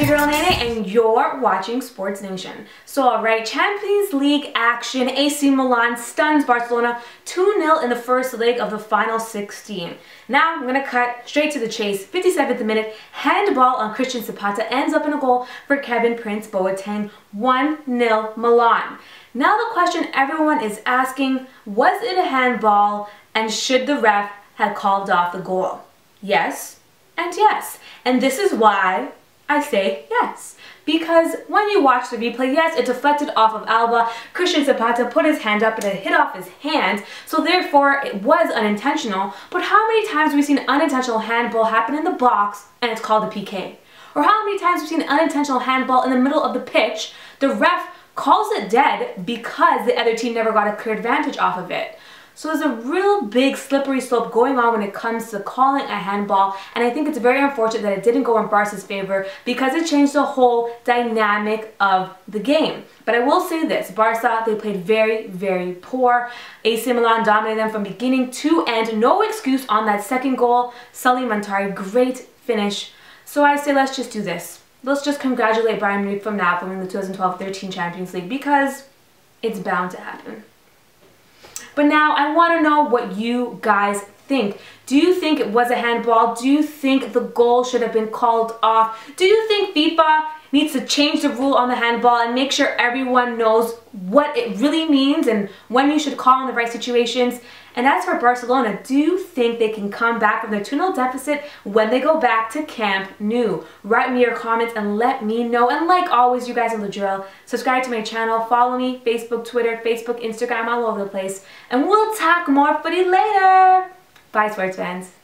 your girl Nene and you're watching SportsNAYtion. So alright, Champions League action, AC Milan stuns Barcelona 2-0 in the first leg of the final 16. Now I'm going to cut straight to the chase. 57th minute, handball on Cristian Zapata ends up in a goal for Kevin Prince Boateng, 1-0 Milan. Now the question everyone is asking, was it a handball and should the ref have called off the goal? Yes and yes. And this is why I say yes. Because when you watch the replay, yes, it deflected off of Alba. Cristian Zapata put his hand up and it hit off his hand, so therefore it was unintentional. But how many times have we seen unintentional handball happen in the box and it's called a PK? Or how many times have we seen unintentional handball in the middle of the pitch, the ref calls it dead because the other team never got a clear advantage off of it. So there's a real big slippery slope going on when it comes to calling a handball and I think it's very unfortunate that it didn't go in Barca's favor because it changed the whole dynamic of the game. But I will say this, Barca, they played very, very poor. AC Milan dominated them from beginning to end. No excuse on that second goal. Sulley Muntari, great finish. So I say let's just do this. Let's just congratulate Bayern Munich from now from the 2012-13 Champions League because it's bound to happen. But now I want to know what you guys think. Do you think it was a handball? Do you think the goal should have been called off? Do you think FIFA needs to change the rule on the handball and make sure everyone knows what it really means and when you should call in the right situations. And as for Barcelona, do you think they can come back from their 2-0 deficit when they go back to Camp Nou? Write me your comments and let me know. And like always, you guys know the drill. Subscribe to my channel, follow me, Facebook, Twitter, Facebook, Instagram, all over the place. And we'll talk more footy later. Bye, sports fans.